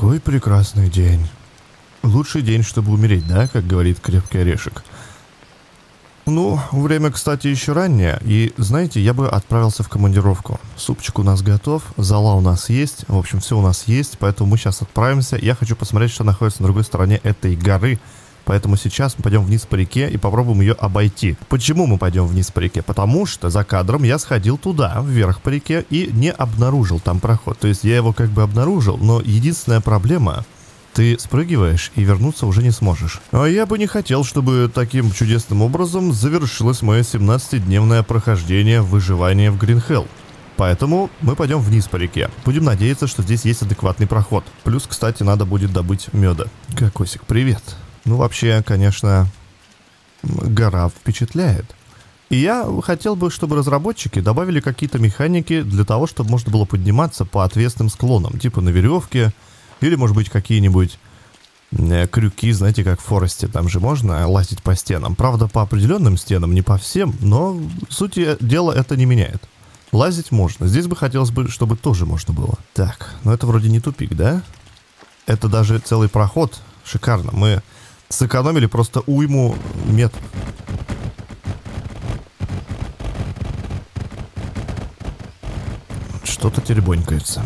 Какой прекрасный день. Лучший день, чтобы умереть, да, как говорит крепкий орешек. Ну, время, кстати, еще раннее, и, знаете, я бы отправился в командировку. Супчик у нас готов, зала у нас есть, в общем, все у нас есть, поэтому мы сейчас отправимся. Я хочу посмотреть, что находится на другой стороне этой горы, Поэтому сейчас мы пойдем вниз по реке и попробуем ее обойти. Почему мы пойдем вниз по реке? Потому что за кадром я сходил туда, вверх по реке, и не обнаружил там проход. То есть я его как бы обнаружил, но единственная проблема ты спрыгиваешь и вернуться уже не сможешь. А я бы не хотел, чтобы таким чудесным образом завершилось мое 17-дневное прохождение выживания в Гринхелл. Поэтому мы пойдем вниз по реке. Будем надеяться, что здесь есть адекватный проход. Плюс, кстати, надо будет добыть меда. Кокосик, привет. Ну, вообще, конечно, гора впечатляет. И я хотел бы, чтобы разработчики добавили какие-то механики для того, чтобы можно было подниматься по отвесным склонам, типа на веревке, или, может быть, какие-нибудь э, крюки, знаете, как в Форесте, там же можно лазить по стенам. Правда, по определенным стенам, не по всем, но сути дела это не меняет. Лазить можно. Здесь бы хотелось бы, чтобы тоже можно было. Так, ну это вроде не тупик, да? Это даже целый проход. Шикарно. Мы сэкономили просто уйму метров. Что-то теребонькается.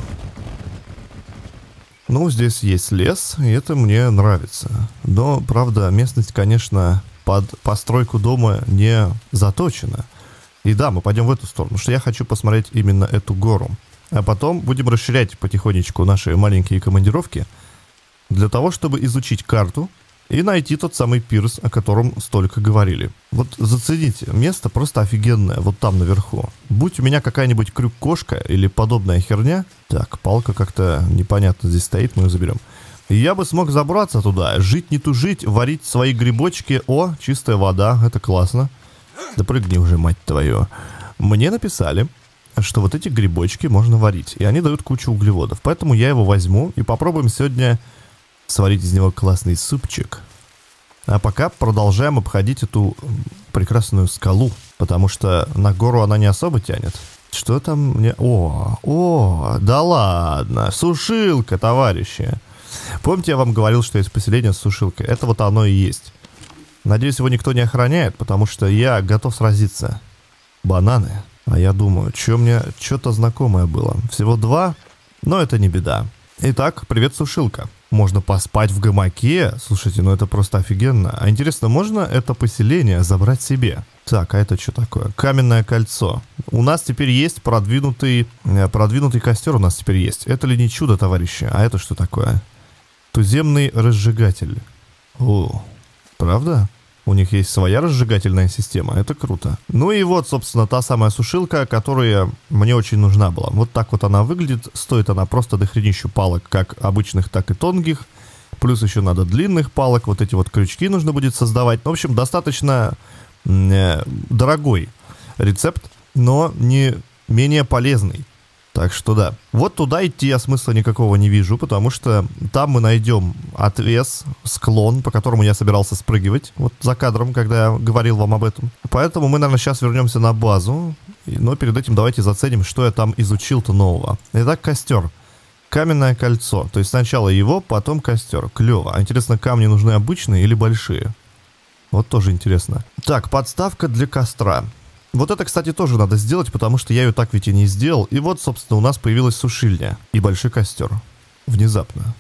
Ну, здесь есть лес, и это мне нравится. Но, правда, местность, конечно, под постройку дома не заточена. И да, мы пойдем в эту сторону, что я хочу посмотреть именно эту гору. А потом будем расширять потихонечку наши маленькие командировки для того, чтобы изучить карту, и найти тот самый пирс, о котором столько говорили. Вот зацените, место просто офигенное, вот там наверху. Будь у меня какая-нибудь крюк-кошка или подобная херня, так, палка как-то непонятно здесь стоит, мы ее заберем. Я бы смог забраться туда, жить не тужить, варить свои грибочки. О, чистая вода, это классно. Да прыгни уже, мать твою. Мне написали, что вот эти грибочки можно варить, и они дают кучу углеводов. Поэтому я его возьму и попробуем сегодня сварить из него классный супчик. А пока продолжаем обходить эту прекрасную скалу, потому что на гору она не особо тянет. Что там мне... О, о, да ладно, сушилка, товарищи. Помните, я вам говорил, что есть поселение с сушилкой? Это вот оно и есть. Надеюсь, его никто не охраняет, потому что я готов сразиться. Бананы. А я думаю, что мне что-то знакомое было. Всего два, но это не беда. Итак, привет, сушилка. Можно поспать в гамаке. Слушайте, ну это просто офигенно. А интересно, можно это поселение забрать себе? Так, а это что такое? Каменное кольцо. У нас теперь есть продвинутый, э, продвинутый костер у нас теперь есть. Это ли не чудо, товарищи? А это что такое? Туземный разжигатель. О, правда? У них есть своя разжигательная система, это круто. Ну и вот, собственно, та самая сушилка, которая мне очень нужна была. Вот так вот она выглядит, стоит она просто до хренищу палок, как обычных, так и тонких. Плюс еще надо длинных палок, вот эти вот крючки нужно будет создавать. В общем, достаточно э, дорогой рецепт, но не менее полезный. Так что да. Вот туда идти я смысла никакого не вижу, потому что там мы найдем отвес, склон, по которому я собирался спрыгивать. Вот за кадром, когда я говорил вам об этом. Поэтому мы, наверное, сейчас вернемся на базу. Но перед этим давайте заценим, что я там изучил-то нового. Итак, костер. Каменное кольцо. То есть сначала его, потом костер. Клево. А интересно, камни нужны обычные или большие? Вот тоже интересно. Так, подставка для костра. Вот это, кстати, тоже надо сделать, потому что я ее так ведь и не сделал. И вот, собственно, у нас появилась сушильня и большой костер. Внезапно.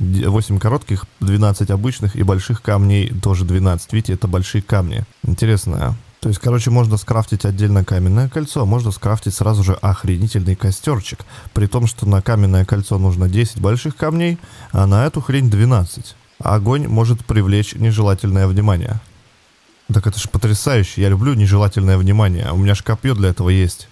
8 коротких, 12 обычных и больших камней тоже 12. Видите, это большие камни. Интересно, а? То есть, короче, можно скрафтить отдельно каменное кольцо, а можно скрафтить сразу же охренительный костерчик. При том, что на каменное кольцо нужно 10 больших камней, а на эту хрень 12. Огонь может привлечь нежелательное внимание. Так это же потрясающе. Я люблю нежелательное внимание. У меня же копье для этого есть.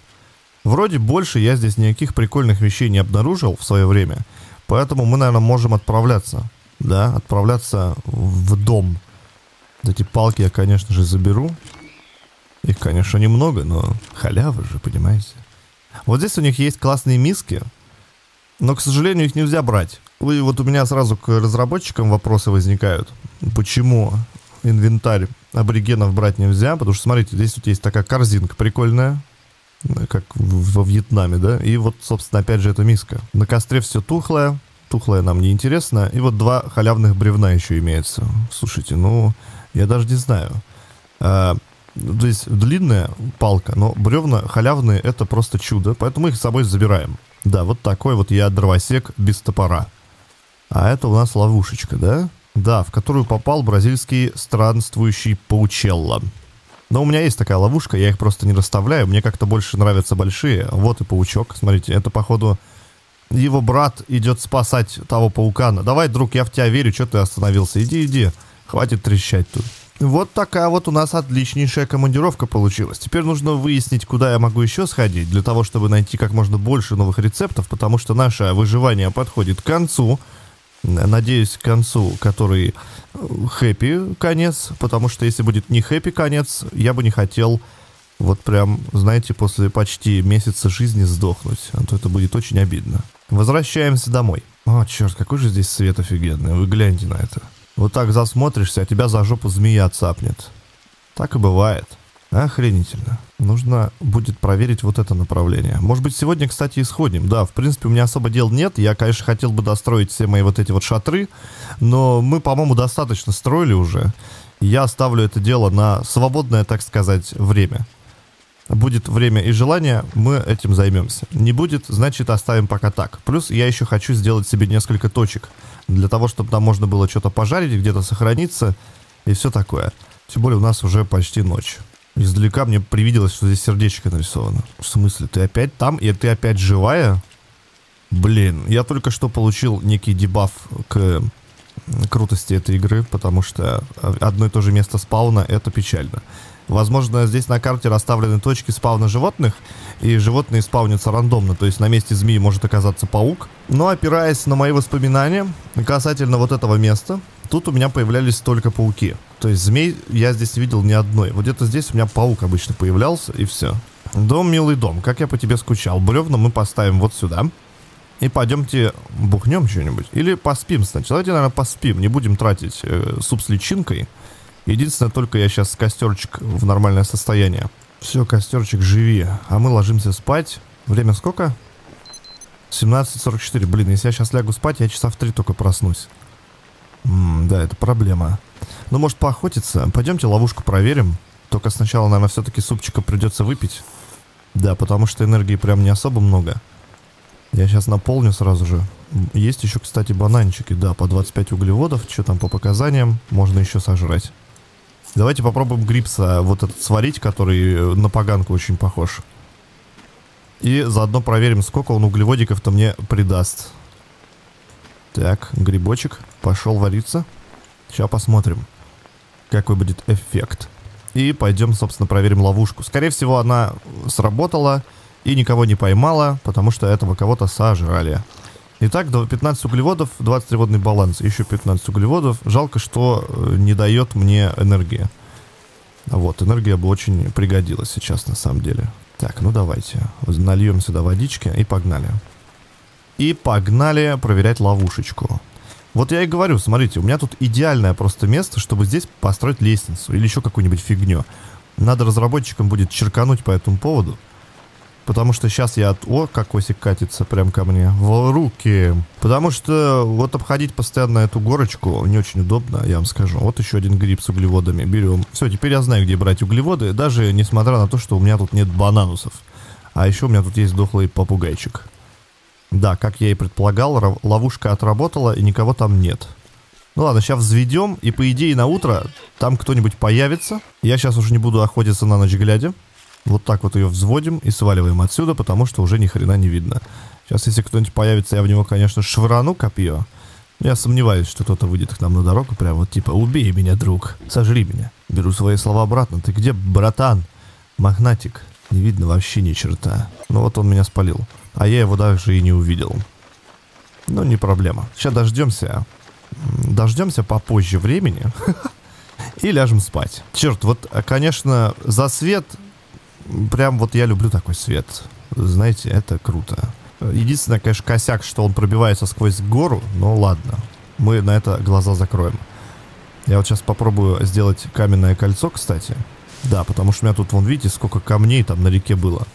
Вроде больше я здесь никаких прикольных вещей не обнаружил в свое время. Поэтому мы, наверное, можем отправляться. Да, отправляться в дом. Эти палки я, конечно же, заберу. Их, конечно, немного, но халява же, понимаете. Вот здесь у них есть классные миски. Но, к сожалению, их нельзя брать. И вот у меня сразу к разработчикам вопросы возникают. Почему инвентарь аборигенов брать нельзя, потому что, смотрите, здесь вот есть такая корзинка прикольная, как во Вьетнаме, да, и вот, собственно, опять же, эта миска. На костре все тухлое, тухлое нам не интересно. И вот два халявных бревна еще имеется. Слушайте, ну, я даже не знаю. А, то есть длинная палка, но бревна халявные это просто чудо, поэтому мы их с собой забираем. Да, вот такой вот я дровосек без топора. А это у нас ловушечка, да? Да, в которую попал бразильский странствующий паучелло. Но у меня есть такая ловушка, я их просто не расставляю. Мне как-то больше нравятся большие. Вот и паучок. Смотрите, это походу его брат идет спасать того паука. Давай, друг, я в тебя верю, что ты остановился? Иди, иди. Хватит трещать тут. Вот такая вот у нас отличнейшая командировка получилась. Теперь нужно выяснить, куда я могу еще сходить, для того, чтобы найти как можно больше новых рецептов, потому что наше выживание подходит к концу. Надеюсь, к концу, который хэппи конец, потому что если будет не хэппи конец, я бы не хотел вот прям, знаете, после почти месяца жизни сдохнуть, а то это будет очень обидно. Возвращаемся домой. О, черт, какой же здесь свет офигенный, вы гляньте на это. Вот так засмотришься, а тебя за жопу змея цапнет. Так и бывает. Охренительно. Нужно будет проверить вот это направление. Может быть, сегодня, кстати, исходим. Да, в принципе, у меня особо дел нет. Я, конечно, хотел бы достроить все мои вот эти вот шатры, но мы, по-моему, достаточно строили уже. Я оставлю это дело на свободное, так сказать, время. Будет время и желание, мы этим займемся. Не будет, значит, оставим пока так. Плюс я еще хочу сделать себе несколько точек для того, чтобы там можно было что-то пожарить, где-то сохраниться и все такое. Тем более у нас уже почти ночь. Издалека мне привиделось, что здесь сердечко нарисовано. В смысле, ты опять там, и ты опять живая? Блин, я только что получил некий дебаф к крутости этой игры, потому что одно и то же место спауна это печально. Возможно, здесь на карте расставлены точки спавна животных, и животные спавнятся рандомно, то есть на месте змеи может оказаться паук. Но опираясь на мои воспоминания касательно вот этого места, тут у меня появлялись только пауки. То есть змей я здесь не видел ни одной. Вот где-то здесь у меня паук обычно появлялся, и все. Дом, милый дом, как я по тебе скучал. Бревна мы поставим вот сюда. И пойдемте бухнем что-нибудь. Или поспим сначала. Давайте, наверное, поспим. Не будем тратить э, суп с личинкой. Единственное, только я сейчас костерчик в нормальное состояние. Все, костерчик, живи. А мы ложимся спать. Время сколько? 17.44. Блин, если я сейчас лягу спать, я часа в три только проснусь. М да, это проблема. Ну, может, поохотиться? Пойдемте ловушку проверим. Только сначала, наверное, все-таки супчика придется выпить. Да, потому что энергии прям не особо много. Я сейчас наполню сразу же. Есть еще, кстати, бананчики. Да, по 25 углеводов. Что там по показаниям? Можно еще сожрать. Давайте попробуем грипса вот этот сварить, который на поганку очень похож. И заодно проверим, сколько он углеводиков-то мне придаст. Так, грибочек пошел вариться. Сейчас посмотрим, какой будет эффект. И пойдем, собственно, проверим ловушку. Скорее всего, она сработала и никого не поймала, потому что этого кого-то сожрали. Итак, 15 углеводов, 23 водный баланс, еще 15 углеводов. Жалко, что э, не дает мне энергии. Вот, энергия бы очень пригодилась сейчас на самом деле. Так, ну давайте. Нальем сюда водички и погнали. И погнали проверять ловушечку. Вот я и говорю, смотрите, у меня тут идеальное просто место, чтобы здесь построить лестницу или еще какую-нибудь фигню. Надо разработчикам будет черкануть по этому поводу. Потому что сейчас я... О, как осик катится прям ко мне. В руки. Потому что вот обходить постоянно эту горочку не очень удобно, я вам скажу. Вот еще один гриб с углеводами. Берем. Все, теперь я знаю, где брать углеводы. Даже несмотря на то, что у меня тут нет бананусов. А еще у меня тут есть дохлый попугайчик. Да, как я и предполагал, ловушка отработала и никого там нет. Ну ладно, сейчас взведем, и по идее на утро там кто-нибудь появится. Я сейчас уже не буду охотиться на ночь глядя. Вот так вот ее взводим и сваливаем отсюда, потому что уже ни хрена не видно. Сейчас, если кто-нибудь появится, я в него, конечно, швырану копье. Я сомневаюсь, что кто-то выйдет к нам на дорогу, прям вот типа «Убей меня, друг, сожри меня». Беру свои слова обратно. «Ты где, братан?» «Магнатик». Не видно вообще ни черта. Ну вот он меня спалил. А я его даже и не увидел. Ну, не проблема. Сейчас дождемся. Дождемся попозже времени. И ляжем спать. Черт, вот, конечно, за свет прям вот я люблю такой свет. Знаете, это круто. Единственное, конечно, косяк, что он пробивается сквозь гору, но ладно. Мы на это глаза закроем. Я вот сейчас попробую сделать каменное кольцо, кстати. Да, потому что у меня тут, вон, видите, сколько камней там на реке было.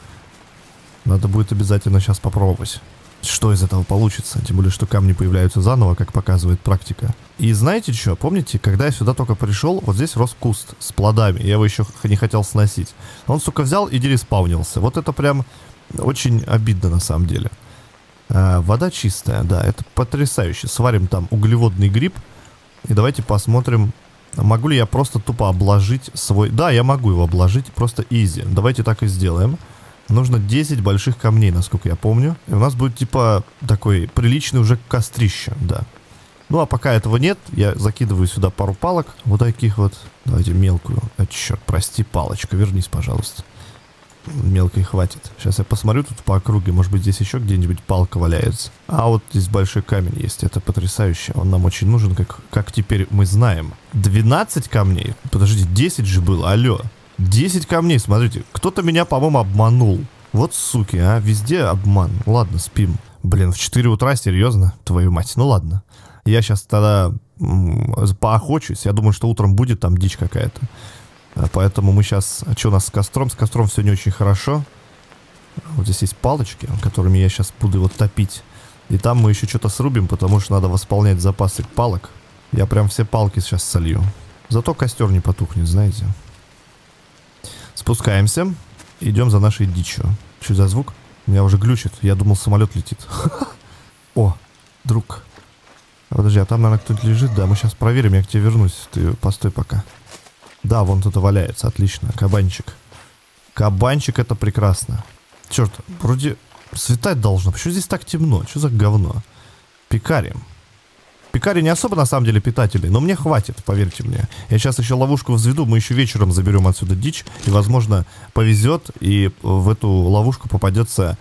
Надо будет обязательно сейчас попробовать. что из этого получится. Тем более, что камни появляются заново, как показывает практика. И знаете что, помните, когда я сюда только пришел, вот здесь рос куст с плодами. Я его еще не хотел сносить. Он, сука, взял и дереспаунился. Вот это прям очень обидно на самом деле. А, вода чистая, да, это потрясающе. Сварим там углеводный гриб. И давайте посмотрим, могу ли я просто тупо обложить свой... Да, я могу его обложить, просто изи. Давайте так и сделаем. Нужно 10 больших камней, насколько я помню. И у нас будет типа такой приличный уже кострище, да. Ну а пока этого нет, я закидываю сюда пару палок. Вот таких вот. Давайте мелкую. А, черт, прости, палочка, вернись, пожалуйста. Мелкой хватит. Сейчас я посмотрю тут по округе. Может быть, здесь еще где-нибудь палка валяется. А вот здесь большой камень есть. Это потрясающе. Он нам очень нужен, как, как теперь мы знаем. 12 камней? Подождите, 10 же было. Алло. 10 камней, смотрите. Кто-то меня, по-моему, обманул. Вот суки, а. Везде обман. Ладно, спим. Блин, в 4 утра, серьезно? Твою мать. Ну ладно. Я сейчас тогда поохочусь. Я думаю, что утром будет там дичь какая-то. А поэтому мы сейчас... А что у нас с костром? С костром все не очень хорошо. Вот здесь есть палочки, которыми я сейчас буду его топить. И там мы еще что-то срубим, потому что надо восполнять запасы палок. Я прям все палки сейчас солью. Зато костер не потухнет, знаете. Спускаемся. Идем за нашей дичью. Что за звук? Меня уже глючит. Я думал, самолет летит. О, друг. Подожди, а там, наверное, кто-то лежит. Да, мы сейчас проверим, я к тебе вернусь. Ты постой пока. Да, вон кто-то валяется. Отлично. Кабанчик. Кабанчик это прекрасно. Черт, вроде светать должно. Почему здесь так темно? Что за говно? Пикарим. Пикари не особо на самом деле питательный, но мне хватит, поверьте мне. Я сейчас еще ловушку взведу, мы еще вечером заберем отсюда дичь, и, возможно, повезет, и в эту ловушку попадется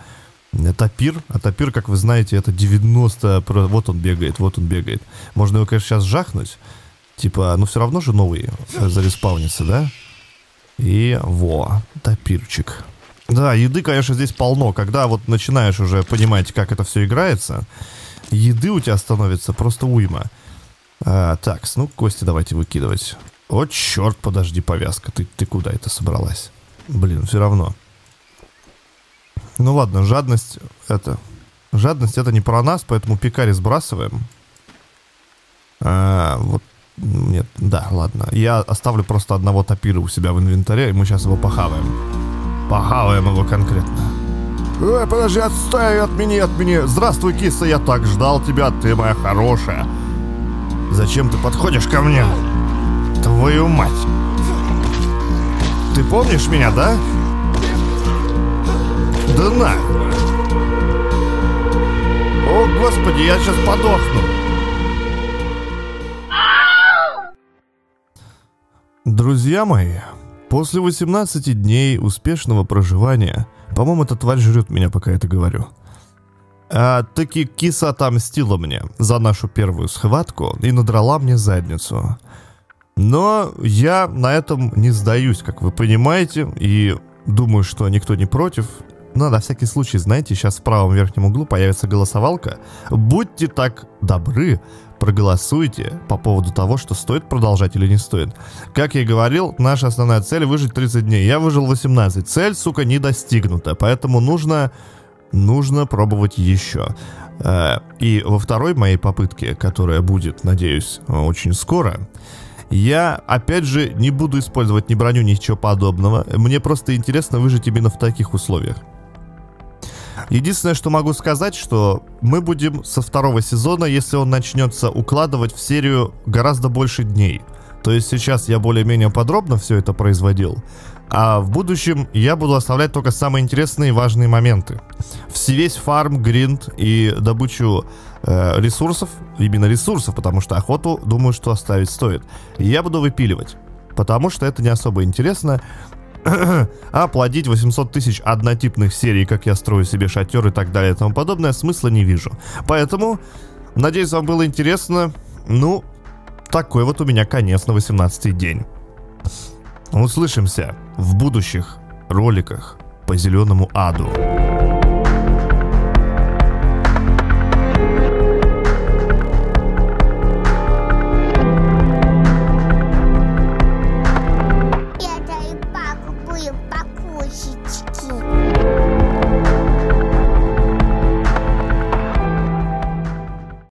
топир. А топир, как вы знаете, это 90... Вот он бегает, вот он бегает. Можно его, конечно, сейчас жахнуть. Типа, ну все равно же новый зареспаунится, да? И во, топирчик. Да, еды, конечно, здесь полно. Когда вот начинаешь уже понимать, как это все играется, еды у тебя становится просто уйма. А, так, ну кости давайте выкидывать. О, черт, подожди, повязка. Ты, ты куда это собралась? Блин, все равно. Ну ладно, жадность это... Жадность это не про нас, поэтому пикари сбрасываем. А, вот нет, да, ладно. Я оставлю просто одного топира у себя в инвентаре, и мы сейчас его похаваем. Похаваем его конкретно. Эй, подожди, отстой, отмени, отмени. Здравствуй, киса, я так ждал тебя, ты моя хорошая. Зачем ты подходишь ко мне? Твою мать. Ты помнишь меня, да? Да на. О, господи, я сейчас подохну. Друзья мои, после 18 дней успешного проживания, по-моему, эта тварь жрет меня, пока я это говорю, а, таки киса отомстила мне за нашу первую схватку и надрала мне задницу. Но я на этом не сдаюсь, как вы понимаете, и думаю, что никто не против. Но на всякий случай, знаете, сейчас в правом верхнем углу появится голосовалка. Будьте так добры, проголосуйте по поводу того, что стоит продолжать или не стоит. Как я и говорил, наша основная цель выжить 30 дней. Я выжил 18. Цель, сука, не достигнута. Поэтому нужно, нужно пробовать еще. Э, и во второй моей попытке, которая будет, надеюсь, очень скоро, я, опять же, не буду использовать ни броню, ничего подобного. Мне просто интересно выжить именно в таких условиях. Единственное, что могу сказать, что мы будем со второго сезона, если он начнется, укладывать в серию гораздо больше дней. То есть сейчас я более-менее подробно все это производил, а в будущем я буду оставлять только самые интересные и важные моменты. Весь фарм, гринд и добычу э, ресурсов, именно ресурсов, потому что охоту, думаю, что оставить стоит, я буду выпиливать. Потому что это не особо интересно. А плодить 800 тысяч однотипных серий, как я строю себе шатер и так далее и тому подобное, смысла не вижу. Поэтому, надеюсь, вам было интересно. Ну, такой вот у меня конец на 18 день. Услышимся в будущих роликах по зеленому аду.